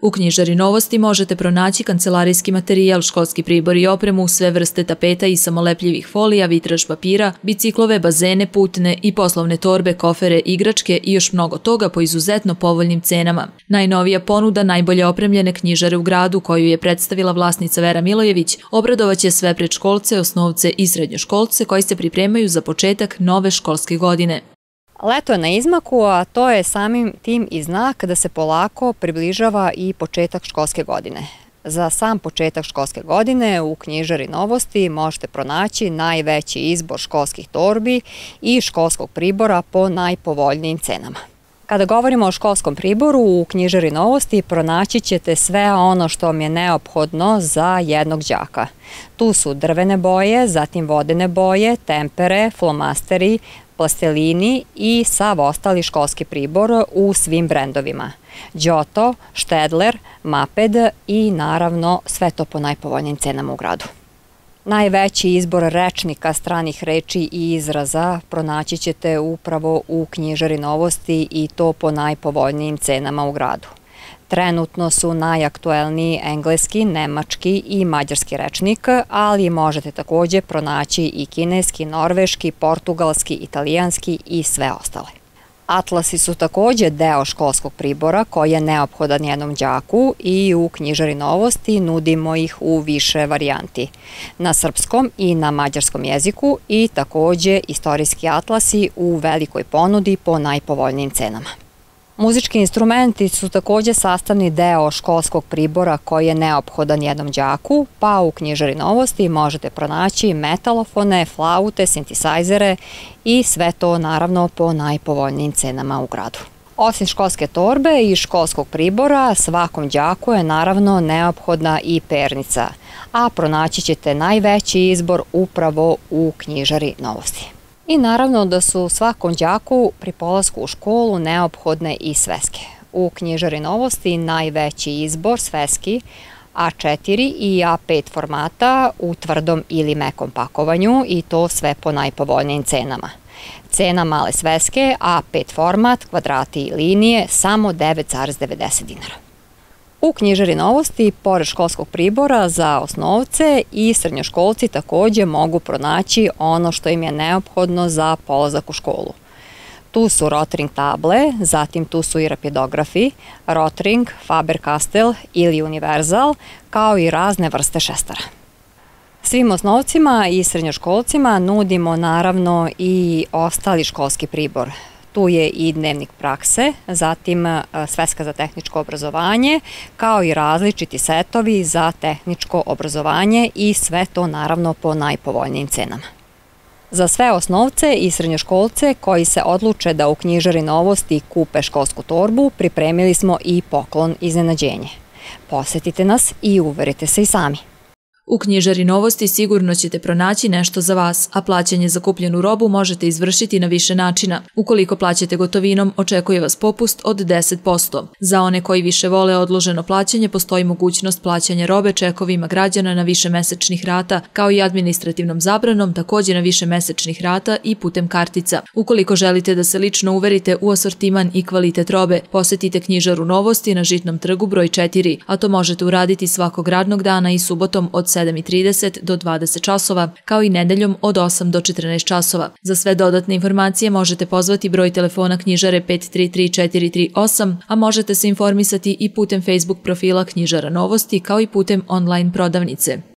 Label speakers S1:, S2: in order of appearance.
S1: U knjižari novosti možete pronaći kancelarijski materijal, školski pribor i opremu, sve vrste tapeta i samolepljivih folija, vitraž papira, biciklove, bazene, putne i poslovne torbe, kofere, igračke i još mnogo toga po izuzetno povoljnim cenama. Najnovija ponuda najbolje opremljene knjižare u gradu koju je predstavila vlasnica Vera Milojević obradovaće sve predškolce, osnovce i srednjoškolce koji se pripremaju za početak nove školske godine.
S2: Leto je na izmaku, a to je samim tim i znak da se polako približava i početak školske godine. Za sam početak školske godine u knjižari novosti možete pronaći najveći izbor školskih torbi i školskog pribora po najpovoljnijim cenama. Kada govorimo o školskom priboru, u knjižari novosti pronaći ćete sve ono što vam je neophodno za jednog đaka. Tu su drvene boje, zatim vodene boje, tempere, flomasteri, plastelini i sav ostali školski pribor u svim brendovima. Đoto, Štedler, Maped i naravno sve to po najpovoljnijim cenama u gradu. Najveći izbor rečnika stranih reči i izraza pronaći ćete upravo u knjižari novosti i to po najpovoljnijim cenama u gradu. Trenutno su najaktuelniji engleski, nemački i mađarski rečnik, ali možete takođe pronaći i kineski, norveški, portugalski, italijanski i sve ostale. Atlasi su takođe deo školskog pribora koji je neophodan jednom đaku i u knjižari novosti nudimo ih u više varijanti. Na srpskom i na mađarskom jeziku i takođe istorijski atlasi u velikoj ponudi po najpovoljnijim cenama. Muzički instrumenti su takođe sastavni deo školskog pribora koji je neophodan jednom đaku, pa u knjižari novosti možete pronaći metalofone, flaute, sintisajzere i sve to naravno po najpovoljnijim cenama u gradu. Osim školske torbe i školskog pribora, svakom đaku je naravno neophodna i pernica, a pronaći ćete najveći izbor upravo u knjižari novosti. I naravno da su svakom đaku pri polasku u školu neophodne i sveske. U knjižari novosti najveći izbor sveski A4 i A5 formata u tvrdom ili mekom pakovanju i to sve po najpovoljnijim cenama. Cena male sveske A5 format, kvadrati i linije samo 9,90 dinara. U knjižari novosti, pored školskog pribora za osnovce i srednjoškolci takođe mogu pronaći ono što im je neophodno za polazak u školu. Tu su rotring table, zatim tu su i rapjedografi, rotring, Faber-Castell ili Universal, kao i razne vrste šestara. Svim osnovcima i srednjoškolcima nudimo naravno i ostali školski pribor, Tu je i dnevnik prakse, zatim e, sveska za tehničko obrazovanje, kao i različiti setovi za tehničko obrazovanje i sve to naravno po najpovoljnijim cenama. Za sve osnovce i srednjoškolce koji se odluče da u knjižari novosti kupe školsku torbu, pripremili smo i poklon iznenađenje. Posetite nas i uverite se i sami.
S1: U knjižari novosti sigurno ćete pronaći nešto za vas, a plaćanje za kupljenu robu možete izvršiti na više načina. Ukoliko plaćate gotovinom, očekuje vas popust od 10%. Za one koji više vole odloženo plaćanje, postoji mogućnost plaćanja robe čekovima građana na više mesečnih rata, kao i administrativnom zabranom, takođe na više mesečnih rata i putem kartica. Ukoliko želite da se lično uverite u asortiman i kvalitet robe, posetite knjižaru novosti na Žitnom trgu broj 4, a to možete uraditi svakog radnog dana i subotom od 7.30 do 20 časova, kao i nedeljom od 8 do 14 časova. Za sve dodatne informacije možete pozvati broj telefona knjižare 533438, a možete se informisati i putem Facebook profila Knjižara novosti kao i putem online prodavnice.